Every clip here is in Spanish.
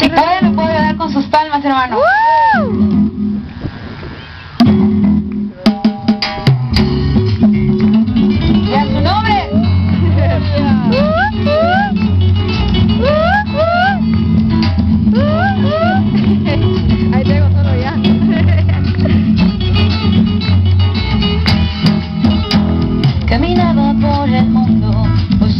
El padre lo puede dar con sus palmas, hermano. ¡Ya su nombre! Ya. Caminaba por el mundo, pues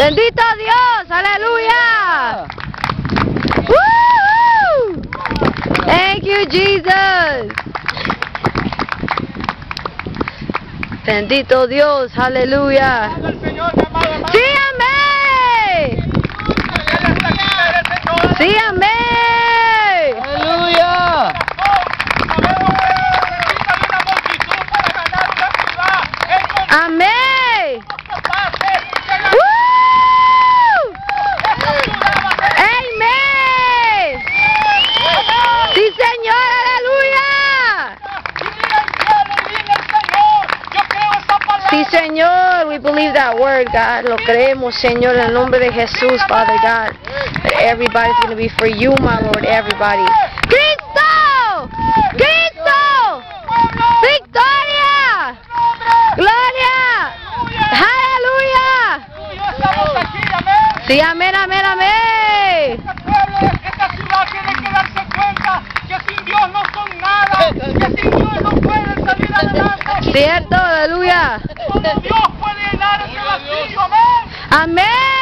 Bendito Dios, aleluya. Thank you, Jesus. Bendito Dios, aleluya. Sí, amén. Sí, amén. Sí, Señor, we believe that word, God. Lo creemos, Señor, en el nombre de Jesús, Father God. That everybody's going to be for you, my Lord, everybody. ¡Cristo! ¡Cristo! ¡Victoria! ¡Gloria! ¡Aleluya! Sí, amén, amén, amén. Este pueblo, esta ciudad tiene que darse cuenta que sin Dios no son nada. Cierto, aleluya. Dios puede llenar este vacío, amén. Amén.